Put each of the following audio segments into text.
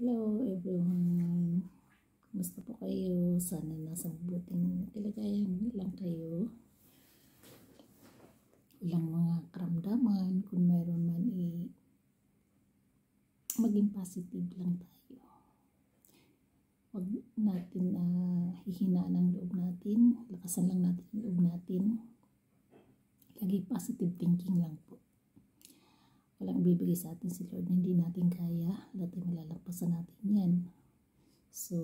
Hello everyone. Kumusta po kayo? Sana nasa mabuting kalagayan lang kayo. Walang mga karamdaman. Kung mayroon man i maging positive lang tayo. Huwag natin uh, hihinaan ang loob natin. Lakasan lang natin ang loob natin. Lagi positive thinking lang po walang bibigay sa atin si Lord na hindi natin kaya, lahat ay malalagpasan natin yan. So,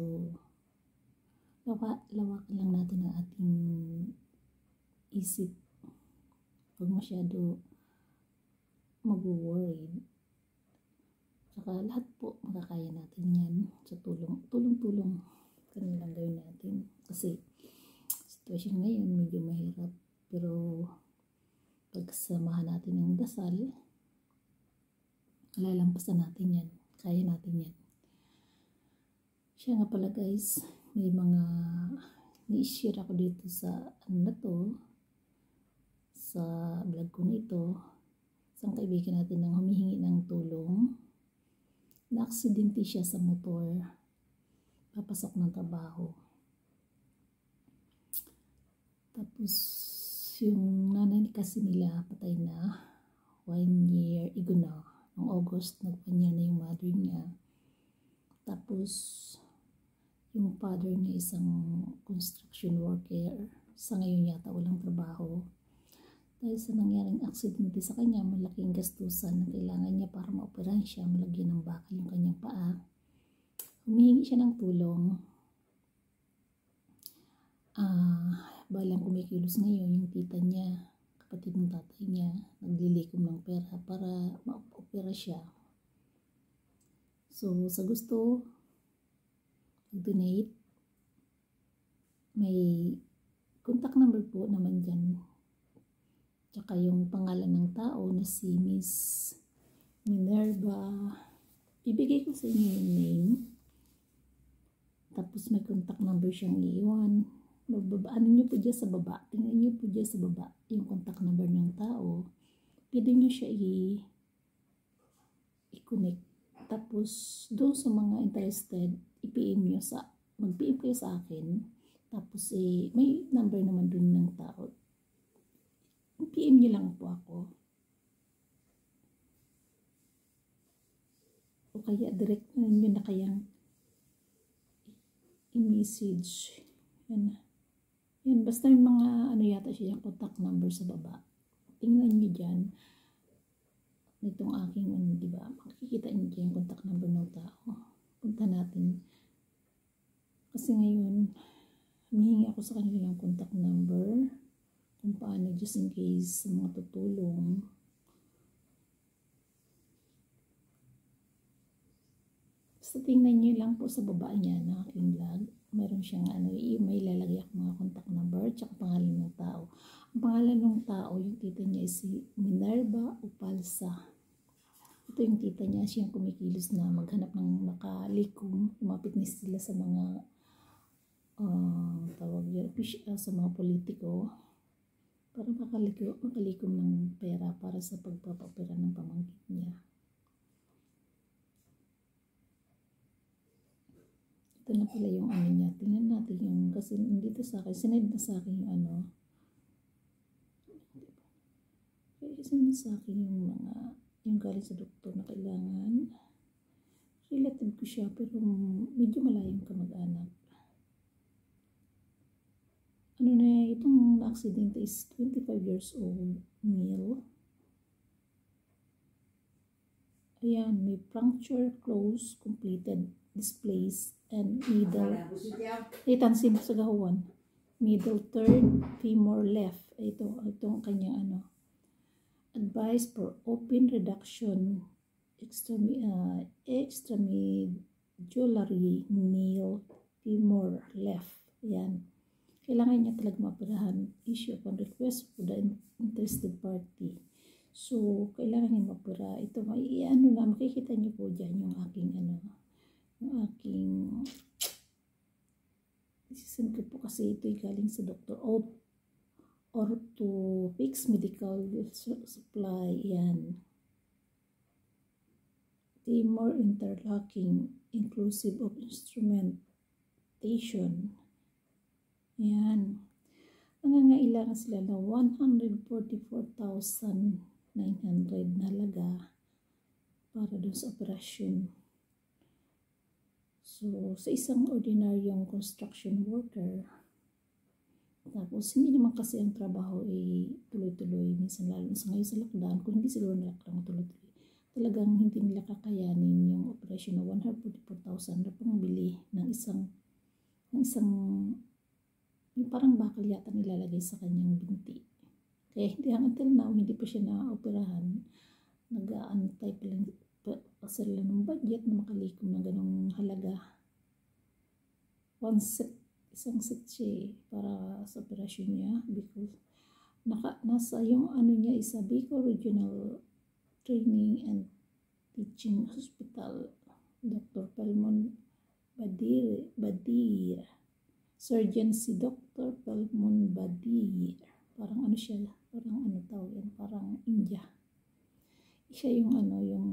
lawa, lawakan lang natin ang ating isip. Huwag masyado mag-worried. Saka lahat po makakaya natin yan sa tulong. Tulong-tulong. Ganun lang gawin natin. Kasi, situation ngayon medyo mahirap. Pero, pagsamahan natin ng dasal, Malalampasan natin yan. Kaya natin yan. Siya nga pala guys, may mga ni-share ako dito sa ano na to, sa vlog ko nito. Isang kaibigan natin nang humihingi ng tulong. Na-aksidente siya sa motor. Papasok ng trabaho. Tapos, yung nanay kasi nila patay na one year ago na Noong August, nagpanya na yung mother niya. Tapos, yung father niya isang construction worker. Sa ngayon yata walang trabaho. Dahil sa nangyaring aksidente sa kanya, malaking gastusan na kailangan niya para maoperahan siya, malagyan ng bakal yung kanyang paa. Humihingi siya ng tulong. Ah, balang kumikilos ngayon yung tita niya kapatid ng tatay niya, naglilikom ng pera para ma-opera siya. So, sa gusto, mag-donate, may contact number po naman dyan. Tsaka yung pangalan ng tao na si Miss Minerva. Ibigay ko sa inyo yung name. Tapos may contact number siyang iiwan magbaba, ano nyo po dyan sa baba, tingnan nyo po dyan sa baba, yung contact number ng tao, pwede nyo siya i- i-connect. Tapos, doon sa mga interested, i-PM nyo sa, mag-PM kayo sa akin, tapos eh, may number naman doon ng tao. PM nyo lang po ako. O kaya direct na nyo na kayang i-message. Yan na. Yan, basta yung mga ano yata siya yung contact number sa baba. Tingnan niyo dyan. Itong aking ano, di ba? Makikita niyo dyan yung contact number ng tao. Punta natin. Kasi ngayon, humihingi ako sa kanila yung contact number. Kung paano, just in case, sa mga tutulong. Basta tingnan niyo lang po sa baba niya na aking vlog meron siyang ano, may lalagay ako mga contact number at pangalan ng tao. Ang pangalan ng tao, yung tita niya is si Minerva Upalsa. Ito yung tita niya, siyang kumikilos na maghanap ng makalikom, lumapit ni sila sa mga uh, tawag yun, uh, sa mga politiko para makalikom, makalikom ng pera para sa pagpapapera ng pamangkin niya. Ito na pala yung ano niya. Tingnan natin yung, kasi dito sa akin, sinend na sa akin yung ano. Kaya sinend sa akin yung mga, yung galing sa doktor na kailangan. Relative ko siya, pero medyo malayong kamag-anak. Ano na, itong accident is 25 years old male. Ayan, may puncture close completed displaced and middle. Itansin sa gahuan. Middle third femur left. Ito itong kanyang ano. Advice for open reduction extremi uh, extramedullary nail femur left. Yan. Kailangan niya talaga mapirahan issue upon request for the interested party. So kailangan niya mapira ito may ano na makikita niyo po dyan yung aking ano ang aking isisin ko po kasi ito galing sa Dr. Orthopix Medical Supply yan more interlocking, inclusive of instrumentation. Ayan. Nangangailangan sila ng 144,900 na halaga para dun sa operasyon. So, sa isang ordinaryong construction worker, tapos, hindi naman kasi ang trabaho ay tuloy-tuloy. Minsan lalo sa ngayon sa lockdown, kung hindi siguro na lockdown tuloy-tuloy, talagang hindi nila kakayanin yung operasyon na 144,000 na pambili ng isang ng isang yung parang bakal yata nilalagay sa kanyang binti. Kaya hindi until now, hindi pa siya na-operahan. Nag-aantay pa lang sila ng budget na makalikom ng ganong halaga. One set isang set siya eh, para sa operasyon niya because naka, nasa yung ano niya isa Bicol Regional Training and Teaching Hospital Dr. Palmon Badir Badir surgeon si Dr. Palmon Badir parang ano siya parang ano tawag yan parang India siya yung ano yung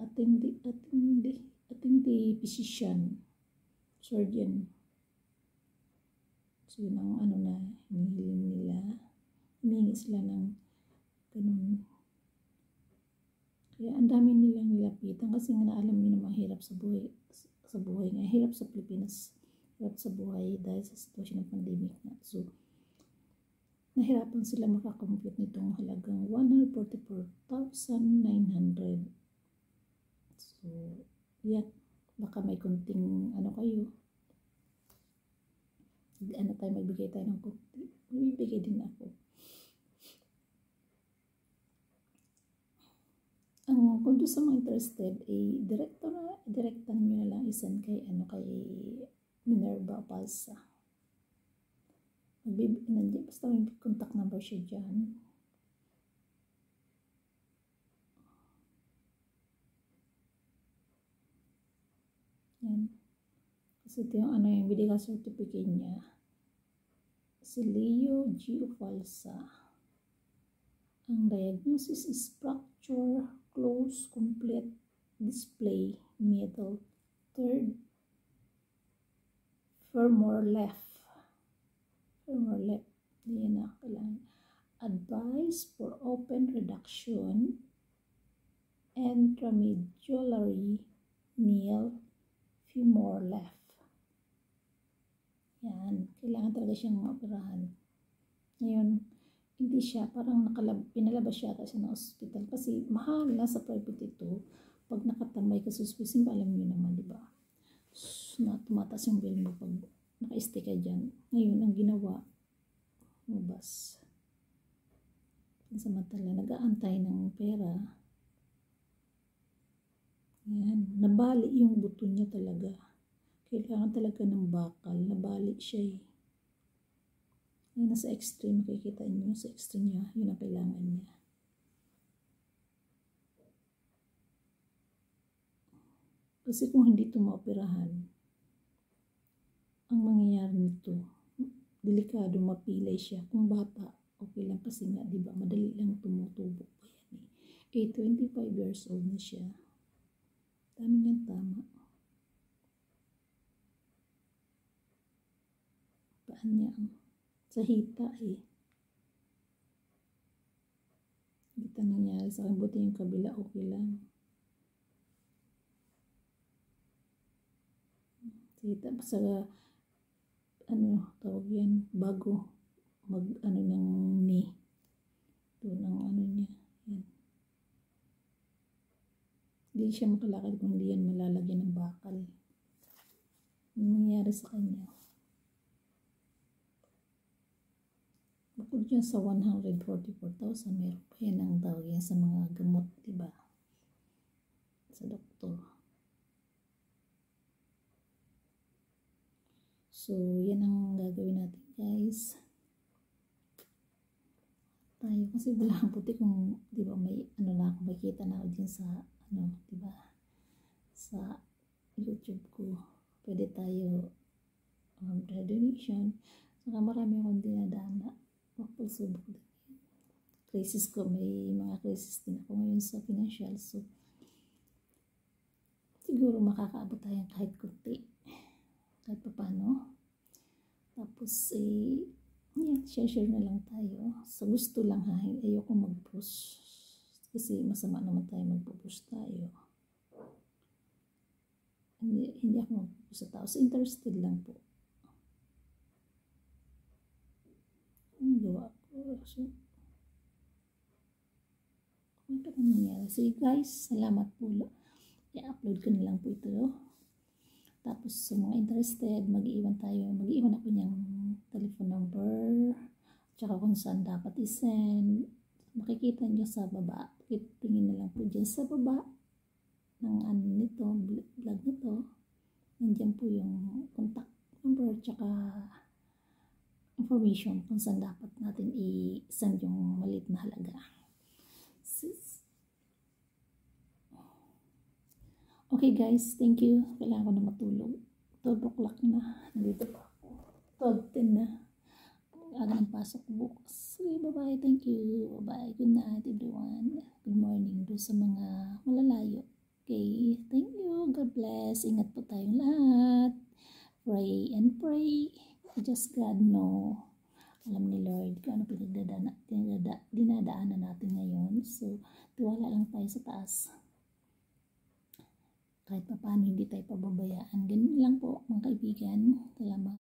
attendee attendee attendee physician surgeon So, yun ang ano na hinihiling nila. Humingi sila ng ganun. Kaya ang dami nilang nilapitan kasi nga alam niyo na mahirap sa buhay sa buhay nga. Hirap sa Pilipinas. Hirap sa buhay dahil sa sitwasyon ng pandemic nga. So, nahirapan sila makakompute nitong halagang 144,900. So, yan. Baka may kunting ano kayo, ano tayo, magbigay tayo ng kunti. Magbibigay din ako. Ang kung sa mga interested, eh, direkto na, direktan nyo na lang isan kay, ano, kay Minerva Palsa. Nandiyan, basta may contact number siya dyan. Yan. Kasi ito yung ano yung medical certificate niya. Si Leo G. Falsa. Ang diagnosis is fracture close complete display middle third femur left left yan na kailangan advice for open reduction intramedullary nail femur left yan, kailangan talaga siyang maoperahan. Ngayon, hindi siya, parang nakalab, pinalabas siya kasi ng hospital. Kasi mahal na sa private ito. Pag nakatambay ka sa hospital, alam niyo naman, di ba? Na tumataas yung bill mo pag naka-stay ka dyan. Ngayon, ang ginawa, mabas. Samantala, nag-aantay ng pera. Yan, nabali yung buto niya talaga. Kailangan talaga ng bakal. Nabali siya eh. Yung nasa extreme, makikita niyo sa extreme niya, yun ang kailangan niya. Kasi kung hindi ito ang mangyayari nito, delikado mapilay siya. Kung bata, okay lang kasi nga, di ba, madali lang tumutubo pa yan eh. Eh, 25 years old na siya. Dami niyang tama. paan niya sa hita eh. Hita nangyari sa akin. Buti yung kabila okay lang. Sa hita sa ano tawag yan bago mag ano ng knee. Doon ang ano niya. Yan. Hindi siya makalakad kung hindi yan malalagyan ng bakal. Ano nangyari sa kanya? Bukod dyan sa 144,000, meron pa yan ang tawag yan sa mga gamot, di ba? Sa doktor. So, yan ang gagawin natin, guys. Tayo, kasi wala ang puti kung, di ba, may, ano na ako, makita na ako sa, ano, di ba, sa YouTube ko. Pwede tayo, um, donation. Saka marami akong dinadaan na pagsubok din. Crisis ko, may mga crisis din ako ngayon sa financial. So, siguro makakaabot tayo kahit kunti. Kahit pa paano. Tapos, eh, yan, share-share na lang tayo. Sa gusto lang ha, ayoko mag-push. Kasi masama naman tayo mag-push tayo. Hindi, hindi ako mag-push sa tao. So, interested lang po. Ano gawa ko? So, ano na nangyari? So, guys, salamat po. I-upload ko na lang po ito. Tapos, sa mga interested, mag-iwan tayo. Mag-iwan ako niyang telephone number, tsaka kung saan dapat isend. Makikita niyo sa baba. Tingin na lang po dyan sa baba ng ano nito, vlog nito. Nandiyan po yung contact number, tsaka information kung saan dapat natin i-send yung maliit na halaga. Okay guys, thank you. Kailangan ko na matulog. 12 o'clock na. Nandito pa ako. 12.10 na. Aga ng pasok bukas. Okay, bye-bye. Thank you. Bye-bye. Good night everyone. Good morning do sa mga malalayo. Okay, thank you. God bless. Ingat po tayong lahat. Pray and pray. Just God know. Alam ni Lord kung ano pinagdadana, dinada, dinadaanan natin ngayon. So, tiwala lang tayo sa taas kahit pa paano hindi tayo pababayaan. Ganun lang po mga kaibigan. Salamat.